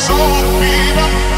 so viva.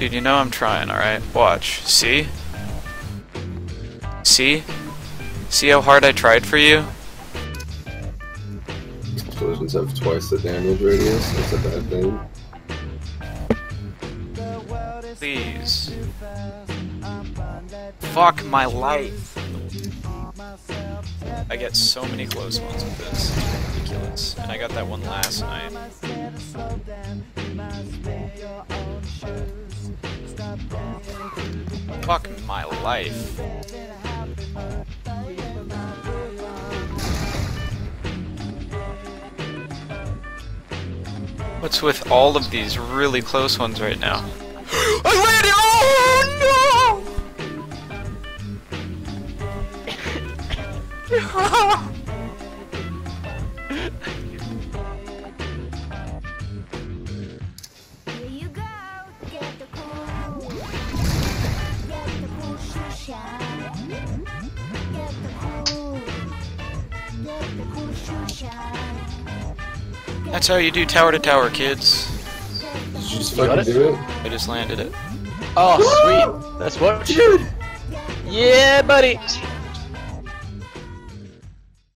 Dude, you know I'm trying, alright? Watch. See? See? See how hard I tried for you? Explosions have twice the damage radius. That's a bad thing. Please. Fuck my life. I get so many close ones with this. I got that one last night. Fuck my life. What's with all of these really close ones right now? I landed! Oh no! Here Get the cool. Get the cool shoe. That's how you do tower to tower, kids. Did you just You got fucking it? do it? I just landed it. Oh, sweet. That's what. Dude. Yeah, buddy.